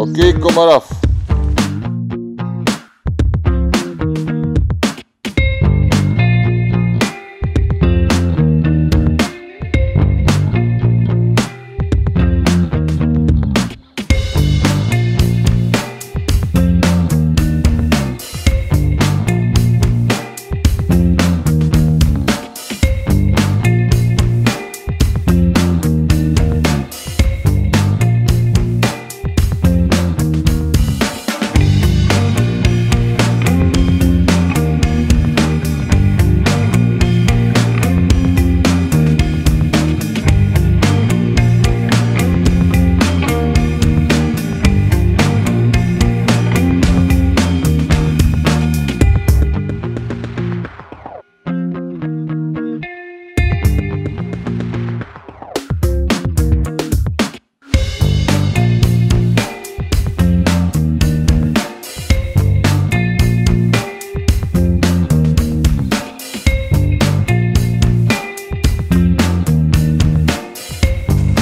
Oké, kom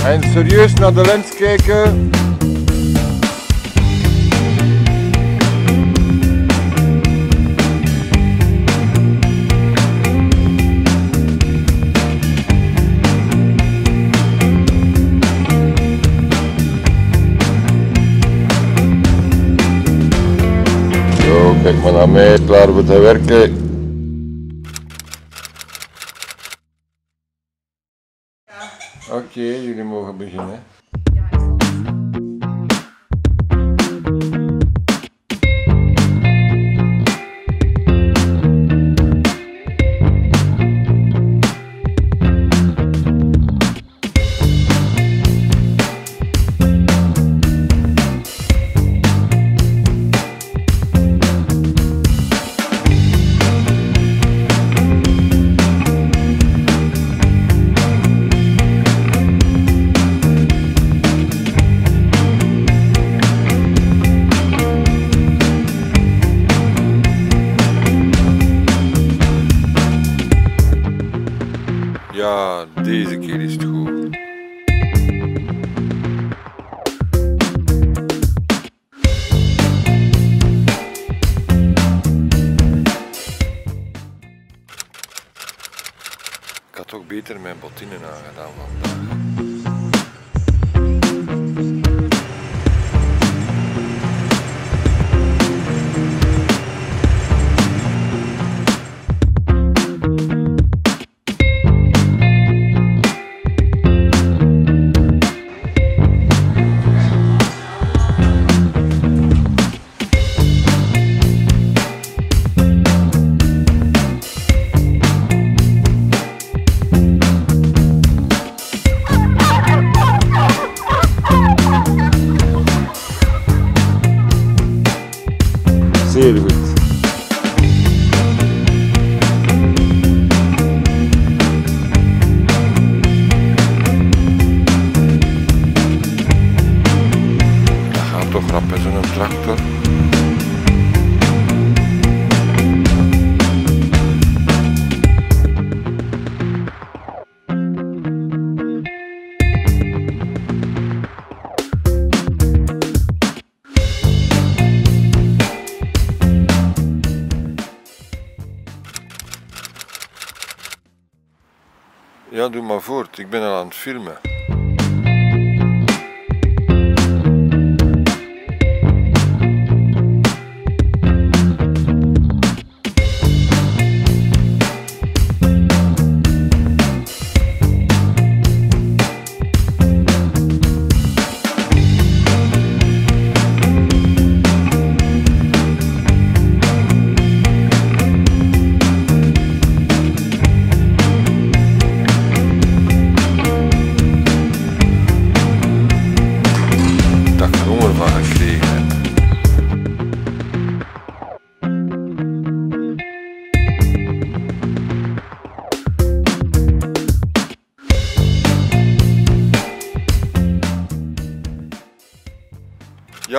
En serieus naar de lens kijken. Zo, kijk maar naar mij, klaar voor te werken. Oké, jullie mogen beginnen. Ja, deze keer is het goed. Ik had ook beter mijn bottinen aangedaan vandaag. Tractor. Ja, doe maar voort. Ik ben al aan het filmen.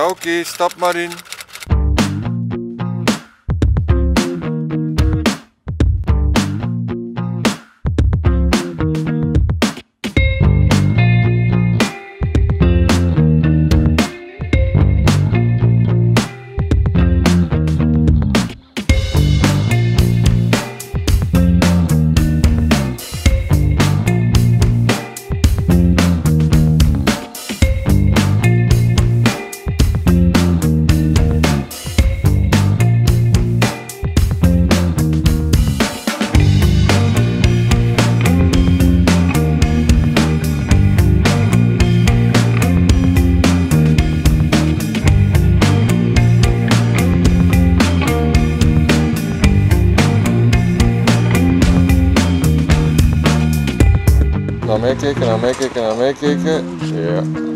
Oké, stap maar in. I make it? Can I make it? Can I make it? Can I make it? Yeah.